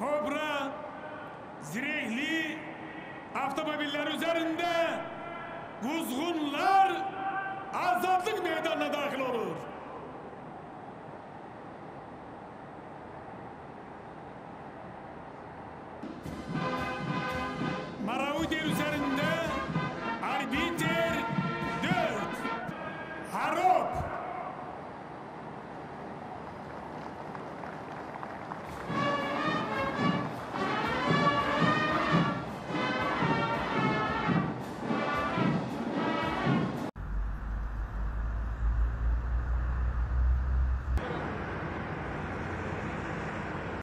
Kobra zirehli avtomobiller üzerinde kuzgunlar azatlık meydanına dahil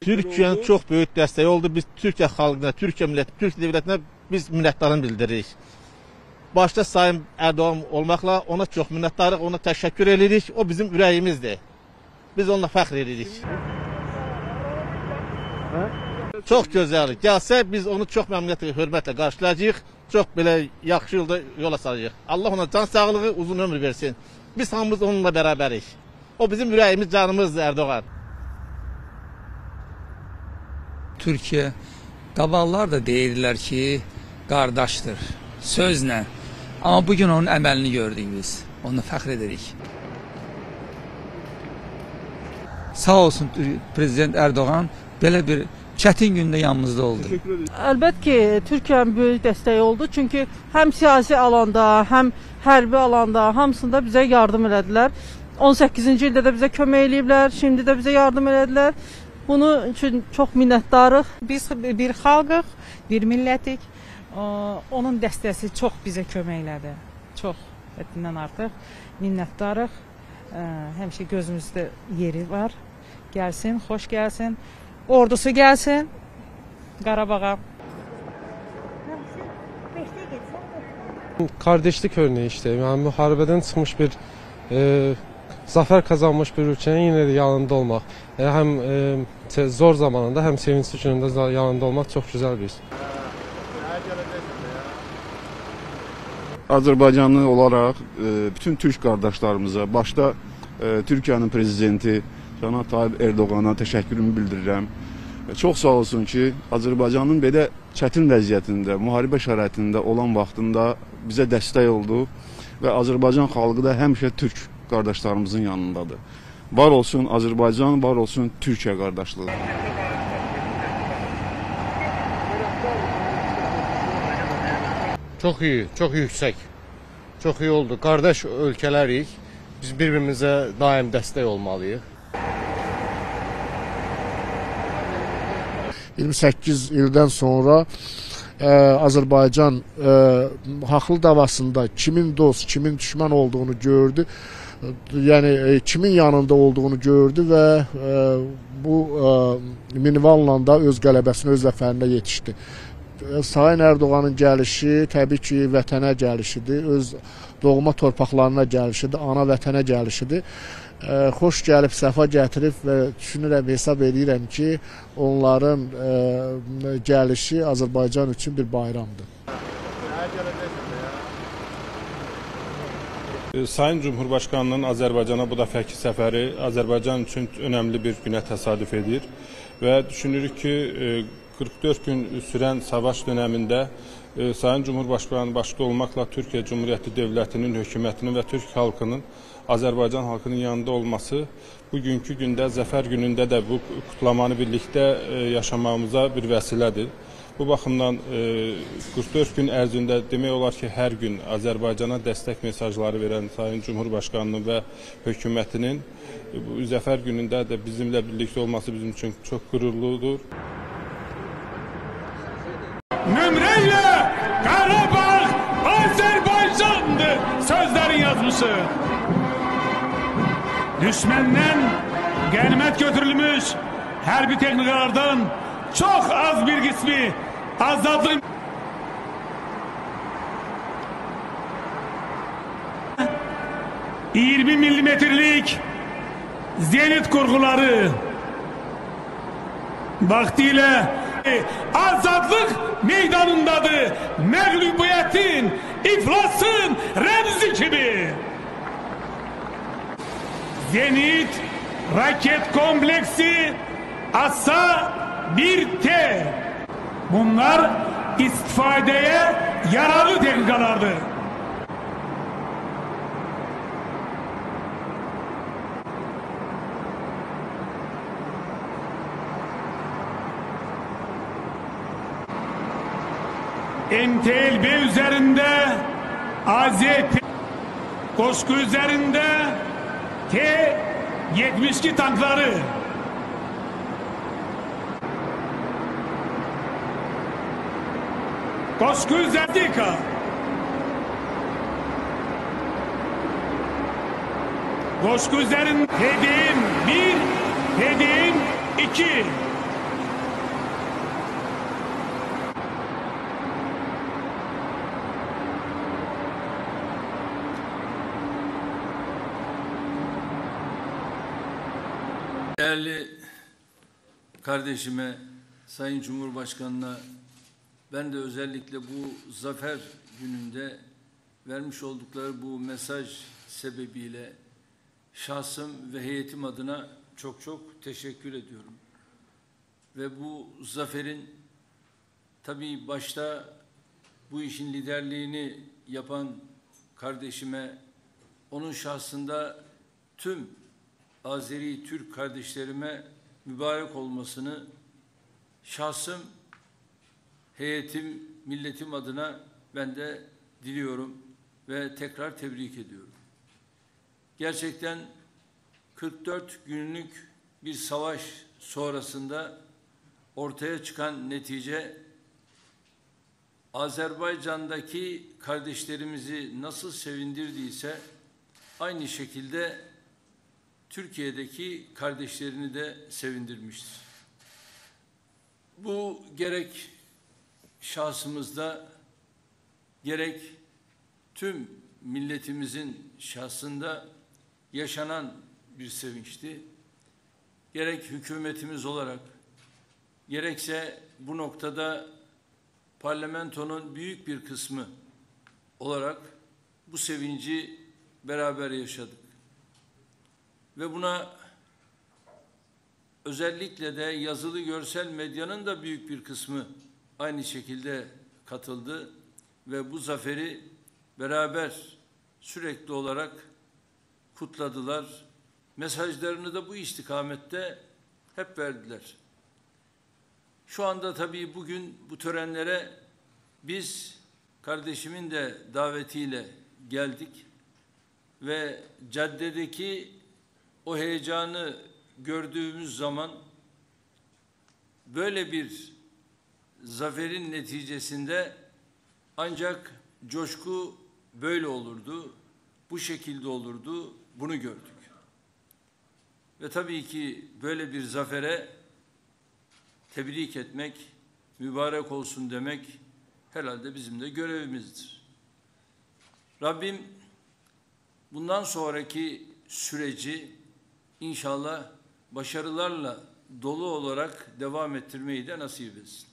Türkiyənin çox böyük dəstəyi oldu. Biz Türkiyə xalqına, Türkiyə millətinə, Türk dövlətinə biz minnətdarlığını bildiririk. Başda Sayın Erdoğan olmaqla ona çox minnətdarıq, ona təşəkkür edirik. O bizim ürəyimizdir. Biz onunla fəxr edirik. Çox gözəl. Gəlsə biz onu çox məmnuniyyətlə, hörmətlə qarşılayacağıq. Çox belə yaxşı yolda yola salacağıq. Allah ona can sağlığı, uzun ömür versin. Biz hamımız onunla bərabərik. O bizim ürəyimiz, canımızdır Erdoğan. Türkiyə qabaqlar da deyirlər ki, qardaşdır, sözlə. Amma bu gün onun əməlini gördük biz. Onunla fəxr edirik. Sağ olsun Prezident Erdoğan belə bir çətin gündə yanımızda oldu. Əlbət ki, Türkiyənin böyük dəstəyi oldu. Çünki həm siyasi alanda, həm hərbi alanda hamısında bizə yardım elədilər. 18-ci ildə də bizə kömək eləyiblər, şimdi də bizə yardım elədilər. Bunun üçün çox minnətdarıq. Biz bir xalqıq, bir millətik. Onun dəstəsi çox bizə kömək elədi. Çox həddindən artıq minnətdarıq. Həmişə gözümüzdə yeri var. Gəlsin, xoş gəlsin. Ordusu gəlsin Qarabağa. Kardeşlik örneği işte. Yani muharebeden çıkmış bir e, zafer kazanmış bir ülkenin yine de yanında olmak. E, hem e, zor zamanında hem sevinçli gününde za- yanında olmak çok güzel bir iş. Azərbaycanlı olaraq e, bütün türk qardaşlarımıza, başda e, Türkiyənin prezidenti Cənab Tayyip Erdoğana təşəkkürümü bildirirəm. E, Çox sağ olsun ki, Azərbaycanın belə çətin vəziyyətində, müharibə şəraitində olan vaxtında bizə dəstək oldu və Azərbaycan xalqı da həmişə türk qardaşlarımızın yanındadır. Var olsun Azərbaycan, var olsun Türkiyə qardaşlığı. Çok iyi, çok yüksek. Çok iyi oldu. Kardeş ülkelerik. Biz birbirimize daim destek olmalıyıq. 28 ildən sonra ə, Azərbaycan ə, haqlı davasında kimin dost, kimin düşmən olduğunu gördü. Yəni ə, kimin yanında olduğunu gördü və ə, bu ə, minvalla da öz qələbəsini, öz zəfərinə yetişdi. Sayın Ərdoğanın gəlişi təbii ki, vətənə gəlişidir, öz doğma torpaqlarına gəlişidir, ana vətənə gəlişidir. Ə, xoş gəlib, səfa gətirib və düşünürəm, hesab edirəm ki, onların ə, gəlişi Azərbaycan üçün bir bayramdır. E, Sayın Cumhurbaşkanının Azərbaycana bu dəfəki səfəri Azərbaycan üçün önəmli bir günə təsadüf edir və düşünürük ki, e, 44 gün süren savaş döneminde e, Sayın Cumhurbaşkanı başta olmakla Türkiye Cumhuriyeti Devleti'nin, hükümetinin ve Türk halkının Azərbaycan halkının yanında olması bugünkü gündə, zəfər günündə də bu kutlamanı birlikdə e, yaşamamıza bir vəsilədir. Bu baxımdan e, 44 gün ərzində demək olar ki, hər gün Azərbaycana dəstək mesajları verən Sayın Cumhurbaşqanının və hökumətinin e, bu zəfər günündə də bizimlə birlikdə olması bizim üçün çox qürurludur. Nümreyle Karabağ Azerbaycan'dı sözlerin yazmışı. Düşmenden ganimet götürülmüş harbi teknikalardan çok az bir kısmı azadlık 20 milimetrelik zenit kurguları vaktiyle azadlık meydanındadır. Mağlubiyetin, iflasın remzi gibi. Zenit raket kompleksi Asa 1T. Bunlar istifadeye yararlı teknikalardır. MTLB üzerinde AZP Koşku üzerinde T-72 tankları Üzerinde Koşku üzerinde hediyim bir, hediyim iki. Değerli kardeşime, Sayın Cumhurbaşkanı'na ben de özellikle bu zafer gününde vermiş oldukları bu mesaj sebebiyle şahsım ve heyetim adına çok çok teşekkür ediyorum. Ve bu zaferin tabii başta bu işin liderliğini yapan kardeşime, onun şahsında tüm Azeri Türk kardeşlerime mübarek olmasını şahsım, heyetim, milletim adına ben de diliyorum ve tekrar tebrik ediyorum. Gerçekten 44 günlük bir savaş sonrasında ortaya çıkan netice Azerbaycan'daki kardeşlerimizi nasıl sevindirdiyse aynı şekilde Türkiye'deki kardeşlerini de sevindirmiştir. Bu gerek şahsımızda gerek tüm milletimizin şahsında yaşanan bir sevinçti. Gerek hükümetimiz olarak gerekse bu noktada parlamentonun büyük bir kısmı olarak bu sevinci beraber yaşadık. Ve buna özellikle de yazılı görsel medyanın da büyük bir kısmı aynı şekilde katıldı ve bu zaferi beraber sürekli olarak kutladılar. Mesajlarını da bu istikamette hep verdiler. Şu anda tabii bugün bu törenlere biz kardeşimin de davetiyle geldik ve caddedeki o heyecanı gördüğümüz zaman böyle bir zaferin neticesinde ancak coşku böyle olurdu, bu şekilde olurdu, bunu gördük. Ve tabii ki böyle bir zafere tebrik etmek, mübarek olsun demek herhalde bizim de görevimizdir. Rabbim bundan sonraki süreci inşallah başarılarla dolu olarak devam ettirmeyi de nasip etsin.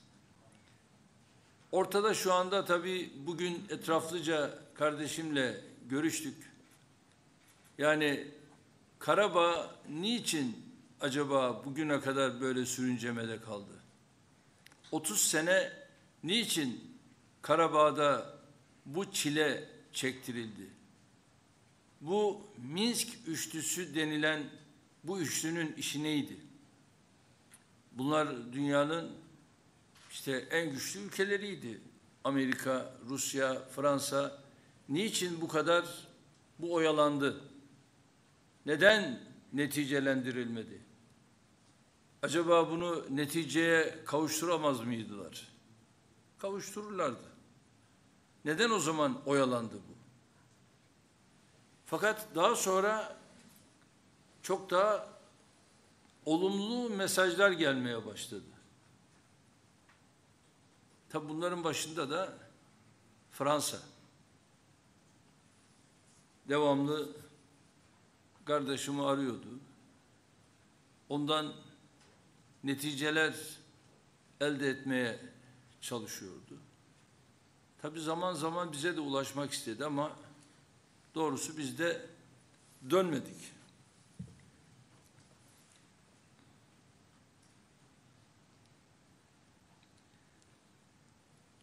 Ortada şu anda tabii bugün etraflıca kardeşimle görüştük. Yani Karabağ niçin acaba bugüne kadar böyle sürüncemede kaldı? 30 sene niçin Karabağ'da bu çile çektirildi? Bu Minsk üçlüsü denilen bu üçlünün işi neydi? Bunlar dünyanın işte en güçlü ülkeleriydi. Amerika, Rusya, Fransa. Niçin bu kadar bu oyalandı? Neden neticelendirilmedi? Acaba bunu neticeye kavuşturamaz mıydılar? Kavuştururlardı. Neden o zaman oyalandı bu? Fakat daha sonra çok daha olumlu mesajlar gelmeye başladı. Tabi bunların başında da Fransa. Devamlı kardeşimi arıyordu. Ondan neticeler elde etmeye çalışıyordu. Tabi zaman zaman bize de ulaşmak istedi ama doğrusu biz de dönmedik.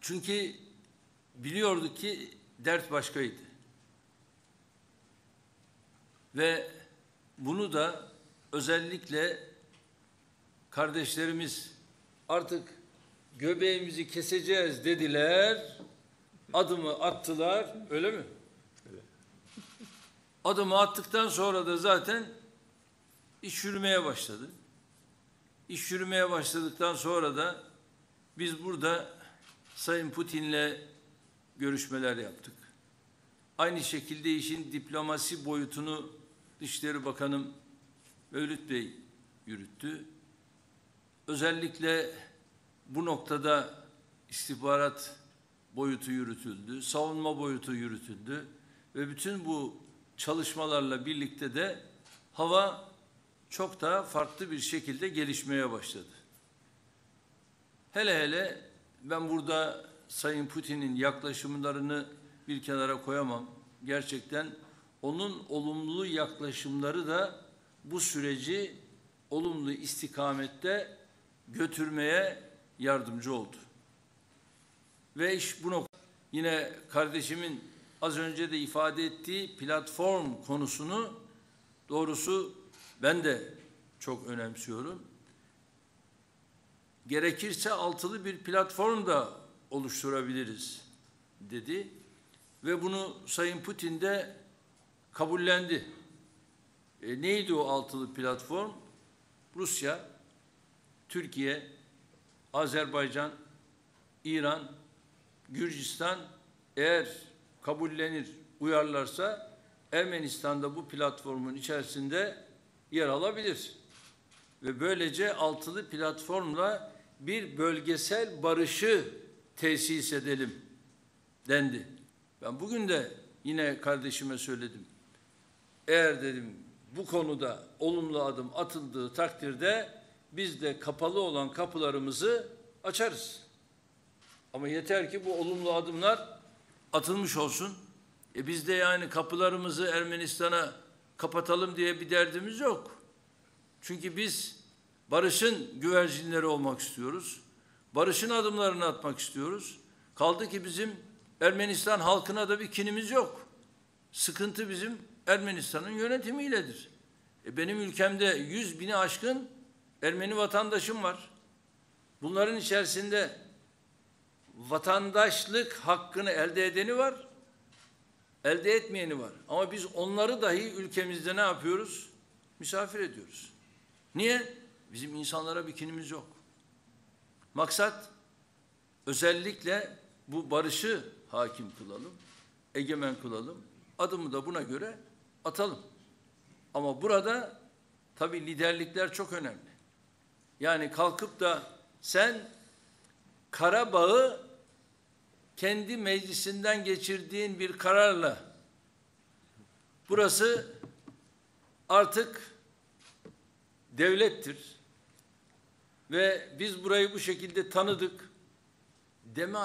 Çünkü biliyorduk ki dert başkaydı. Ve bunu da özellikle kardeşlerimiz artık göbeğimizi keseceğiz dediler. Adımı attılar. Öyle mi? Adımı attıktan sonra da zaten iş yürümeye başladı. İş yürümeye başladıktan sonra da biz burada Sayın Putin'le görüşmeler yaptık. Aynı şekilde işin diplomasi boyutunu Dışişleri Bakanım Mevlüt Bey yürüttü. Özellikle bu noktada istihbarat boyutu yürütüldü, savunma boyutu yürütüldü ve bütün bu çalışmalarla birlikte de hava çok daha farklı bir şekilde gelişmeye başladı. Hele hele ben burada Sayın Putin'in yaklaşımlarını bir kenara koyamam. Gerçekten onun olumlu yaklaşımları da bu süreci olumlu istikamette götürmeye yardımcı oldu. Ve iş bu nokta yine kardeşimin az önce de ifade ettiği platform konusunu doğrusu ben de çok önemsiyorum. Gerekirse altılı bir platform da oluşturabiliriz dedi ve bunu Sayın Putin de kabullendi. E, neydi o altılı platform? Rusya, Türkiye, Azerbaycan, İran, Gürcistan eğer kabullenir, uyarlarsa Ermenistan'da bu platformun içerisinde yer alabilir. Ve böylece altılı platformla bir bölgesel barışı tesis edelim dendi. Ben bugün de yine kardeşime söyledim. Eğer dedim bu konuda olumlu adım atıldığı takdirde biz de kapalı olan kapılarımızı açarız. Ama yeter ki bu olumlu adımlar atılmış olsun. E biz de yani kapılarımızı Ermenistan'a kapatalım diye bir derdimiz yok. Çünkü biz barışın güvercinleri olmak istiyoruz. Barışın adımlarını atmak istiyoruz. Kaldı ki bizim Ermenistan halkına da bir kinimiz yok. Sıkıntı bizim Ermenistan'ın yönetimiyledir. E benim ülkemde yüz bini aşkın Ermeni vatandaşım var. Bunların içerisinde vatandaşlık hakkını elde edeni var, elde etmeyeni var. Ama biz onları dahi ülkemizde ne yapıyoruz? Misafir ediyoruz. Niye? Bizim insanlara bir kinimiz yok. Maksat özellikle bu barışı hakim kılalım, egemen kılalım. Adımı da buna göre atalım. Ama burada tabii liderlikler çok önemli. Yani kalkıp da sen Karabağ'ı kendi meclisinden geçirdiğin bir kararla burası artık devlettir ve biz burayı bu şekilde tanıdık. Deme